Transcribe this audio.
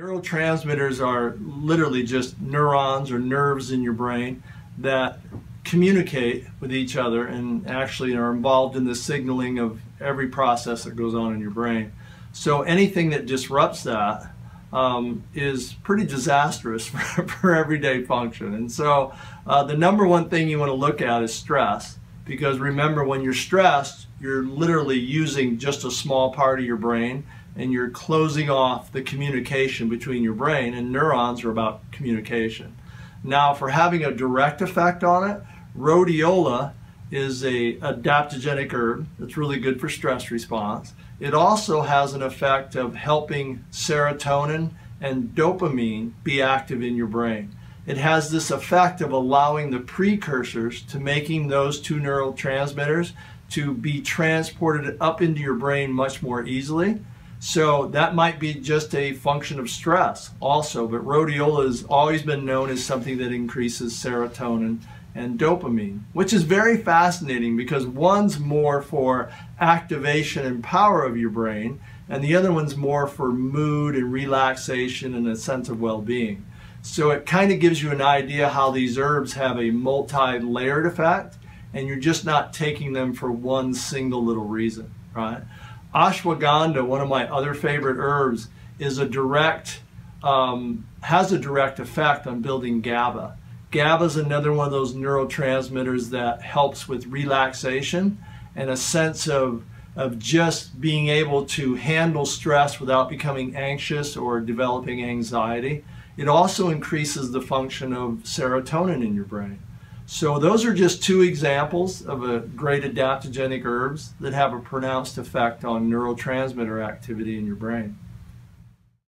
Neurotransmitters are literally just neurons or nerves in your brain that communicate with each other and actually are involved in the signaling of every process that goes on in your brain. So anything that disrupts that um, is pretty disastrous for, for, everyday function. And so uh, the number one thing you want to look at is stress. Because remember, when you're stressed, you're literally using just a small part of your brain and you're closing off the communication between your brain and neurons are about communication. Now for having a direct effect on it, rhodiola is a adaptogenic herb that's really good for stress response. It also has an effect of helping serotonin and dopamine be active in your brain. It has this effect of allowing the precursors to making those two neurotransmitters to be transported up into your brain much more easily. So that might be just a function of stress also, but rhodiola has always been known as something that increases serotonin and dopamine, which is very fascinating because one's more for activation and power of your brain, and the other one's more for mood and relaxation and a sense of well-being. So it kind of gives you an idea how these herbs have a multi-layered effect and you're just not taking them for one single little reason, right? Ashwagandha, one of my other favorite herbs, is a direct, um, has a direct effect on building GABA. GABA is another one of those neurotransmitters that helps with relaxation and a sense of, of just being able to handle stress without becoming anxious or developing anxiety. It also increases the function of serotonin in your brain. So those are just two examples of a great adaptogenic herbs that have a pronounced effect on neurotransmitter activity in your brain.